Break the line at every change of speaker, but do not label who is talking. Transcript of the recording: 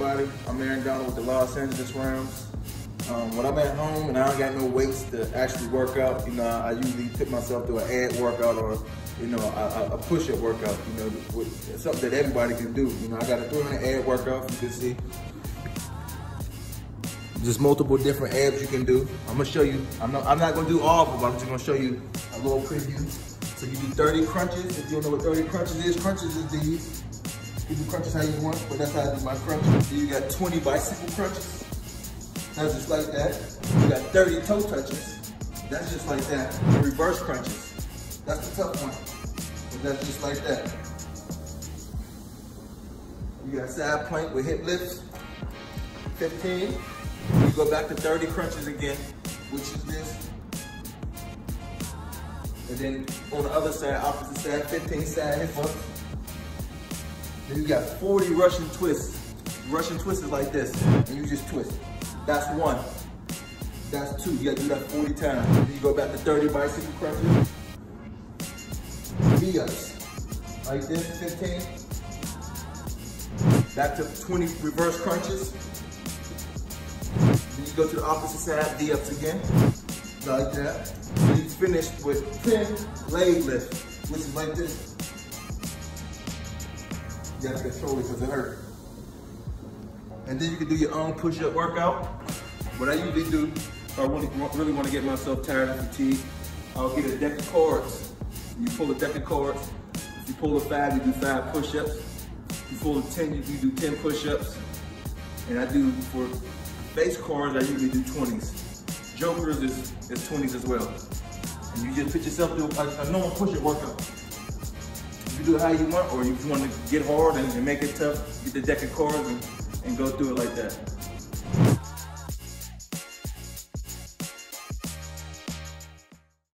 everybody? I'm Aaron Donald with the Los Angeles Rams. Um, when I'm at home and I don't got no weights to actually work out, you know, I usually put myself through an ab workout or, you know, a, a push-up workout, you know, with, something that everybody can do. You know, I got a 300 ab workout, you can see. Just multiple different abs you can do. I'm gonna show you, I'm not, I'm not gonna do all of them, but I'm just gonna show you a little preview. So you do 30 crunches. If you don't know what 30 crunches is, crunches is these. You do crunches how you want, but that's how I do my crunches. You got 20 bicycle crunches. That's just like that. You got 30 toe touches. That's just like that. Reverse crunches. That's the tough one. But that's just like that. You got side plank with hip lifts. 15. You go back to 30 crunches again, which is this. And then on the other side, opposite side, 15 side hip up. Then you got 40 Russian twists. Russian twists is like this, and you just twist. That's one. That's two. You gotta do that 40 times. Then you go back to 30 bicycle crunches. V-ups. Like this, 15. Back to 20 reverse crunches. Then you go to the opposite side, V-ups again. Like that. Then you finish with 10 leg lifts, which is like this. You have to control it because it hurts. And then you can do your own push-up workout. What I usually do, if I really, really want to get myself tired and fatigued, I'll get a deck of cards. You pull a deck of cards. If you pull a five, you do five push-ups. If you pull a 10, you do 10 push-ups. And I do, for face cards, I usually do 20s. Jokers is, is 20s as well. And you just put yourself through a, a normal push-up workout. Do it how you want, or if you want to get hard and, and make it tough, get the deck of cards and and go through it like that.